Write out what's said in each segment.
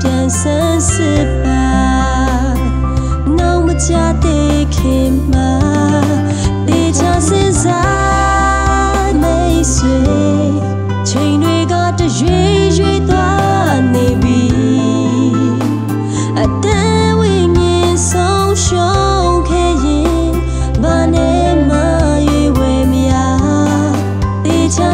ပြန်ဆန်းစစ်ပါနောက်မချတဲ့ခင်မှာ တေချာစင်စားမိတ်ဆွေချိန်တွေကတရွေရွေသွားနေပြီအတန်ဝိညာဉ်ဆုံးရှုံးခဲ့ရင်ဘာနဲ့မှရွေဝဲမရတေချာ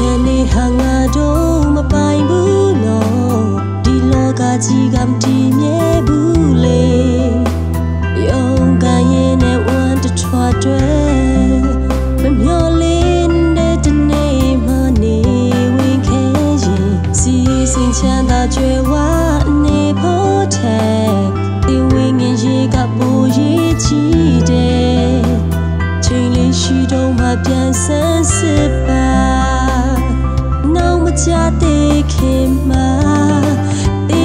နဲ့ဖြန်နေဟာငါတို့မပိုင်ဘူးနော်ဒီလောကကြီးကမတည်မြဲဘူးလေယုံကရင်နဲ့ဝမ်းတထွားတွဲမမျော်လင့်တဲ့တနေ့မှနေဝင်ခဲ့ရင်စီစင်ချမ်းသာကြွယ်ဝနေဖို့တဲ့ဒီဝိငင်ရေကပိုရေးချီတဲ့ချိန်လေးရှိတော့မှပြန်ဆန်းစစ်ပါ နောက်မကြသေးခင်မှာတေ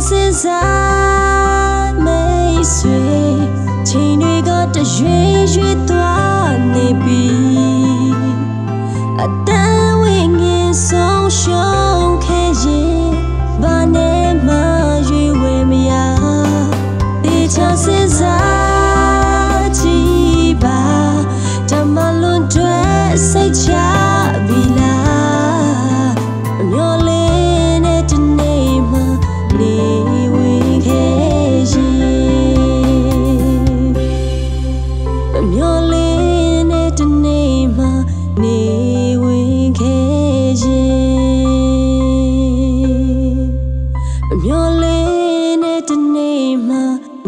တေချာစင်စားမိတ်ဆွေချိန်တွေကတရွေရွေသွား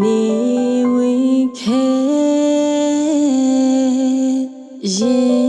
နေဝင်ခဲ့ရင်